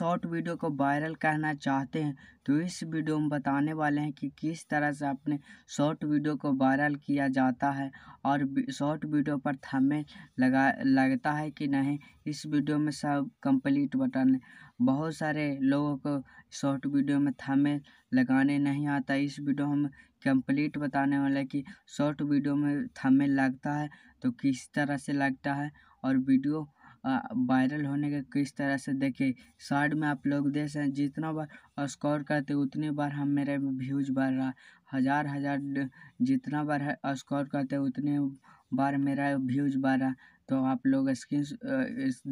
Short video को viral करना चाहते हैं तो इस वीडियो में बताने वाले हैं कि किस तरह से अपने शॉर्ट वीडियो को वायरल किया जाता है और शॉर्ट वीडियो पर थंबनेल लगा, लगता है कि नहीं, इस वीडियो में सब कंप्लीट बटन बहुत सारे लोगों को शॉर्ट वीडियो में थंबनेल लगाने नहीं आता। इस वीडियो में कंप्लीट बताने वाले कि शॉर्ट वीडियो में थंबनेल लगता है तो किस तरह से लगता है और वीडियो वायरल होने के किस तरह से देखे। साइड में आप लोग देख सकते जितना बार स्कोर करते उतनी बार हम मेरे व्यूज़ बढ़ रहा। हज़ार हज़ार जितना बार स्कोर करते उतने बार मेरा व्यूज़ बढ़ रहा। तो आप लोग स्क्रीन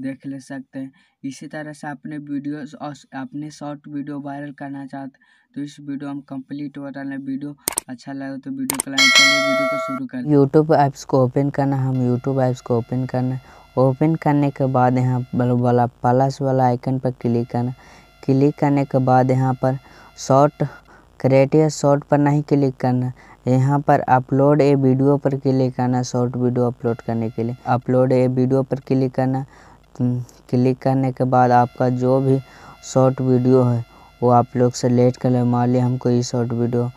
देख ले सकते हैं। इसी तरह से अपने वीडियोस और अपने शॉर्ट वीडियो वायरल करना चाहते तो इस वीडियो हम कंप्लीट बता रहे वीडियो अच्छा लगे तो वीडियो को लाइक करिए वीडियो को शुरू करें यूट्यूब ऐप्स को ओपन करना, हम यूट्यूब ऐप्स को ओपन करना ओपन करने के बाद यहाँ वाला प्लस वाला आइकन पर क्लिक करना, क्लिक करने के बाद यहाँ पर शॉर्ट, क्रिएटिव शॉर्ट पर नहीं क्लिक करना। यहाँ पर अपलोड ए वीडियो पर क्लिक करना, शॉर्ट वीडियो अपलोड करने के लिए। अपलोड ए वीडियो पर क्लिक करना क्लिक करने के बाद आपका जो भी शॉर्ट वीडियो है, वो आप लोग सेलेक्ट कर लें। मान लिया हमको ये शॉर्ट वीडियो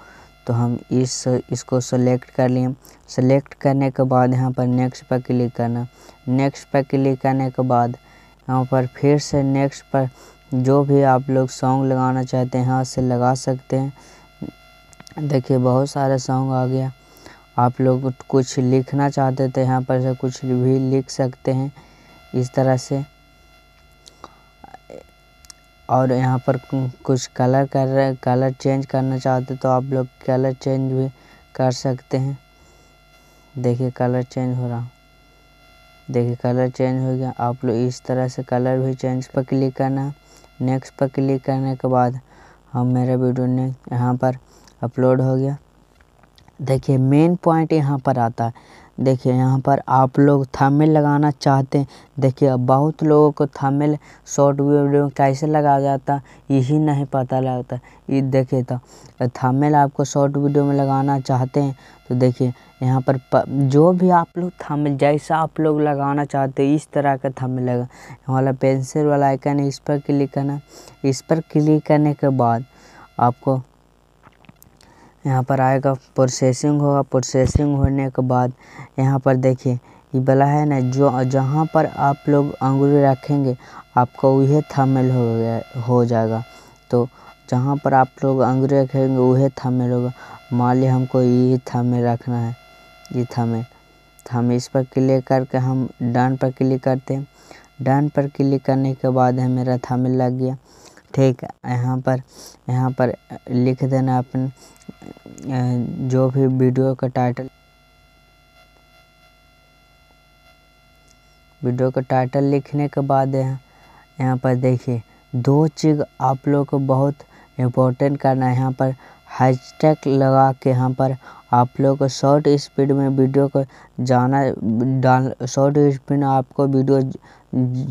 तो हम इस, इसको सेलेक्ट कर लिए। सेलेक्ट करने के बाद यहाँ पर नेक्स्ट पर क्लिक करना। नेक्स्ट पर क्लिक करने के बाद यहाँ पर फिर से नेक्स्ट पर जो भी आप लोग सॉन्ग लगाना चाहते हैं यहाँ से लगा सकते हैं। देखिए, बहुत सारे सॉन्ग आ गया। आप लोग कुछ लिखना चाहते थे, यहाँ पर से कुछ भी लिख सकते हैं। इस तरह से। और यहाँ पर कुछ कलर कर रहे कलर चेंज करना चाहते तो आप लोग कलर चेंज भी कर सकते हैं। देखिए कलर चेंज हो रहा। देखिए कलर चेंज हो गया। आप लोग इस तरह से कलर भी चेंज पर क्लिक करना। नेक्स्ट पर क्लिक करने के बाद हम मेरा वीडियो ने यहाँ पर अपलोड हो गया। देखिए मेन पॉइंट यहाँ पर आता है। देखिए यहाँ पर आप लोग थंबनेल लगाना चाहते हैं। देखिए अब बहुत लोगों को थंबनेल शॉर्ट वीडियो कैसे लगाया जाता यही नहीं पता लगता। ये देखिए तो थंबनेल आपको शॉर्ट वीडियो में लगाना चाहते हैं तो देखिए यहाँ पर प, जो भी आप लोग थंबनेल जैसा आप लोग लगाना चाहते हैं इस तरह का थंबनेल लगा। वाला पेंसिल वाला आइकन है इस पर क्लिक करना। इस पर क्लिक करने के बाद आपको यहाँ पर आएगा प्रोसेसिंग होगा। प्रोसेसिंग होने के बाद यहाँ पर देखिए, ये वाला है ना, जो, जहाँ पर आप लोग अंगुली रखेंगे, आपको वही थंबनेल हो गया, हो जाएगा। तो जहाँ पर आप लोग अंगुली रखेंगे वही थंबनेल होगा। मान लिया हमको ये थंबनेल रखना है, ये थंबनेल हम इस पर क्लिक करके हम डन पर क्लिक करते हैं। डन पर क्लिक करने के बाद है मेरा थंबनेल लग गया। ठीक यहाँ पर यहाँ पर लिख देना अपन जो भी वीडियो का टाइटल वीडियो का टाइटल लिखने के बाद यहाँ पर देखिए, दो चीज़ आप लोग को बहुत इम्पोर्टेंट करना है। यहाँ पर हैशटैग लगा के यहाँ पर आप लोग को शॉर्ट स्पीड में वीडियो को जाना, डाल शॉर्ट स्पीड में आपको वीडियो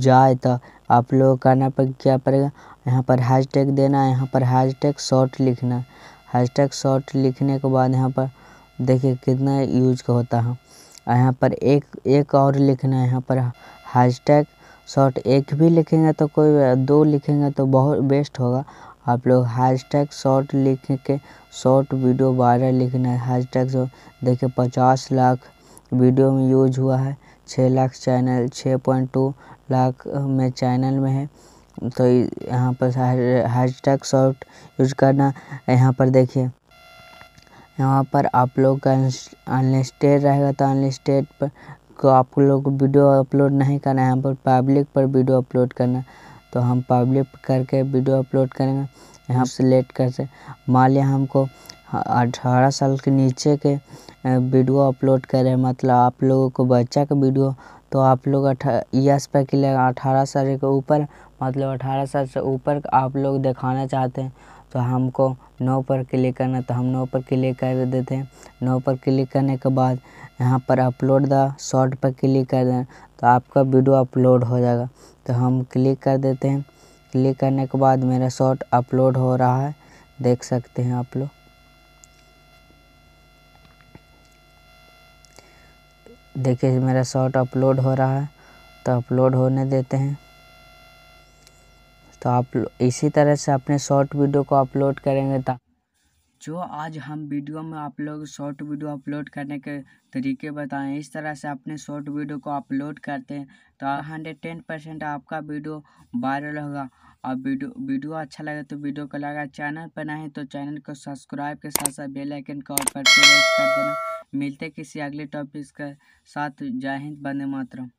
जाए तो आप लोग करना पर क्या पड़ेगा? यहाँ पर हैशटैग देना है यहाँ पर हैशटैग शॉर्ट लिखना। हैशटैग शॉर्ट लिखने के बाद यहाँ पर देखिए कितना यूज़ का होता है। यहाँ पर एक एक और लिखना है, यहाँ पर हैशटैग शॉर्ट एक भी लिखेंगे तो कोई, दो लिखेंगे तो बहुत बेस्ट होगा। आप लोग हैशटैग शॉर्ट लिख के शॉर्ट वीडियो वायरल लिखना है। हैशटैग देखिए पचास लाख वीडियो में यूज़ हुआ है। छः लाख चैनल छः पॉइंट टू लाख में चैनल में है। तो यहाँ पर हैश टैग शॉर्ट यूज़ करना। यहाँ पर देखिए, यहाँ पर आप लोग का अनलिस्टेड रहेगा तो अनलिस्टेड पर को आप लोग वीडियो अपलोड नहीं करना। है यहाँ पर पब्लिक पर वीडियो अपलोड करना। तो हम पब्लिक करके वीडियो अपलोड करेंगे। यहाँ सेलेक्ट कर से, मान लिया हमको अठारह साल के नीचे के वीडियो अपलोड करें। मतलब आप लोगों को बच्चा का वीडियो तो आप लोग अठा, यस पर क्लिक अठारह साल के ऊपर मतलब अठारह साल से ऊपर आप लोग दिखाना चाहते हैं तो हमको नो पर क्लिक करना तो हम नो पर क्लिक कर देते हैं। नो पर क्लिक करने के बाद यहाँ पर अपलोड द शॉर्ट पर क्लिक कर दें तो आपका वीडियो अपलोड हो जाएगा। तो हम क्लिक कर देते हैं। क्लिक करने के बाद मेरा शॉर्ट अपलोड हो रहा है, देख सकते हैं आप लोग। देखिए मेरा शॉर्ट अपलोड हो रहा है तो अपलोड होने देते हैं। तो आप इसी तरह से अपने शॉर्ट वीडियो को अपलोड करेंगे तो जो आज हम वीडियो में आप लोग शॉर्ट वीडियो अपलोड करने के तरीके बताएँ, इस तरह से अपने शॉर्ट वीडियो को अपलोड करते हैं तो हंड्रेड टेन परसेंट आपका वीडियो वायरल होगा। और वीडियो वीडियो अच्छा लगे तो वीडियो को लगा चैनल पर नहीं तो चैनल को सब्सक्राइब के साथ साथ बेल आइकन को पर प्रेस कर देना। मिलते किसी अगले टॉपिक के साथ। जय हिंद बंदे मातरम।